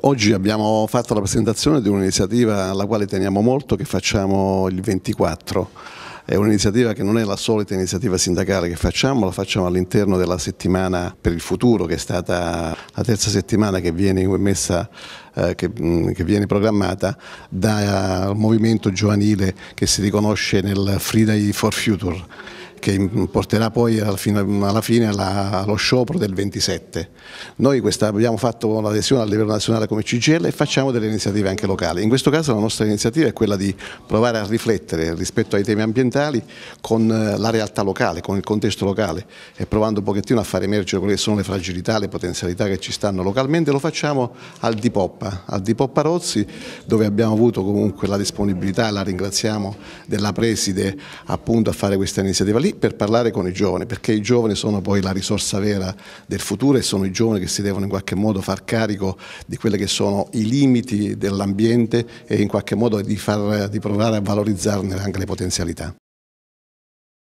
Oggi abbiamo fatto la presentazione di un'iniziativa alla quale teniamo molto che facciamo il 24. È un'iniziativa che non è la solita iniziativa sindacale che facciamo, la facciamo all'interno della settimana per il futuro che è stata la terza settimana che viene messa eh, che, mm, che, viene programmata dal movimento giovanile che si riconosce nel Friday for Future che porterà poi alla fine, alla fine alla, allo sciopero del 27. Noi questa, abbiamo fatto l'adesione a livello nazionale come CGL e facciamo delle iniziative anche locali. In questo caso la nostra iniziativa è quella di provare a riflettere rispetto ai temi ambientali con eh, la realtà locale, con il contesto locale e provando un pochettino a far emergere quelle che sono le fragilità, le potenzialità che ci stanno localmente. Lo facciamo al Dipoppa, al Dipoppa Rozzi dove abbiamo avuto comunque la disponibilità, la ringraziamo della preside appunto a fare questa iniziativa lì per parlare con i giovani, perché i giovani sono poi la risorsa vera del futuro e sono i giovani che si devono in qualche modo far carico di quelli che sono i limiti dell'ambiente e in qualche modo di, far, di provare a valorizzarne anche le potenzialità.